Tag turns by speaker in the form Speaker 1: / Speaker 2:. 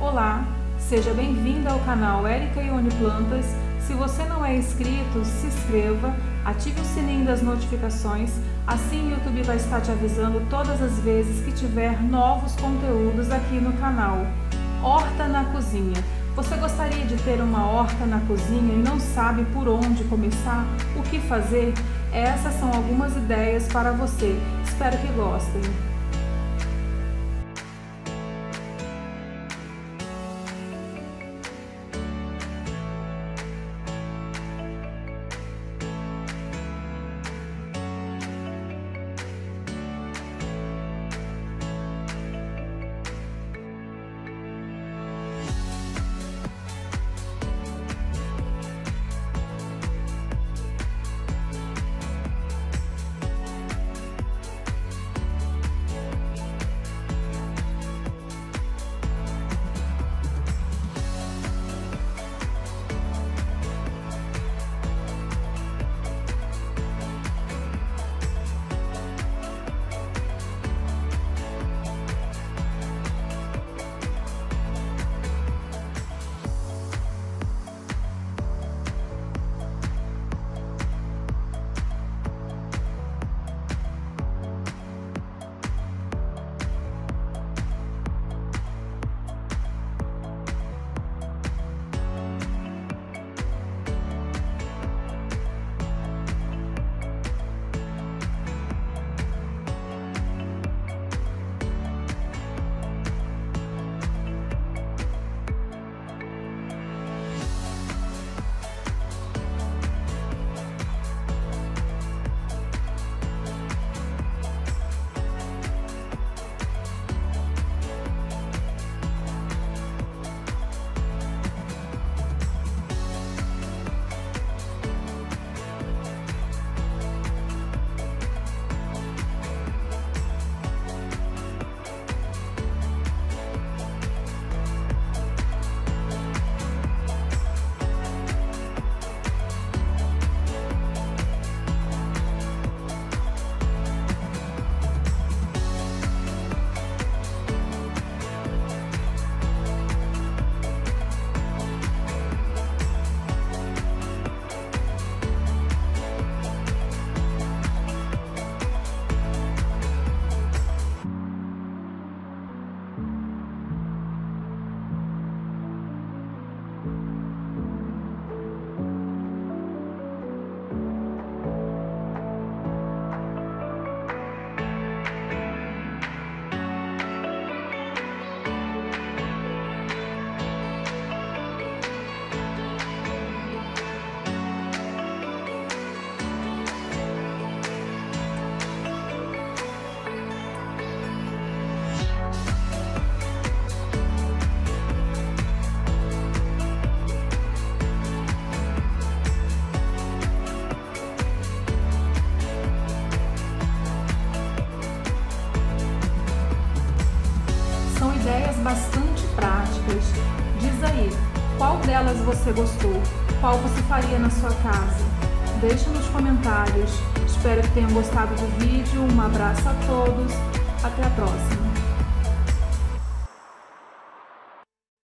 Speaker 1: Olá, seja bem-vindo ao canal Érica Ione Plantas. Se você não é inscrito, se inscreva, ative o sininho das notificações, assim o YouTube vai estar te avisando todas as vezes que tiver novos conteúdos aqui no canal. Horta na cozinha. Você gostaria de ter uma horta na cozinha e não sabe por onde começar? O que fazer? Essas são algumas ideias para você. Espero que gostem. Ideias bastante práticas. Diz aí, qual delas você gostou? Qual você faria na sua casa? Deixe nos comentários. Espero que tenham gostado do vídeo. Um abraço a todos. Até a próxima.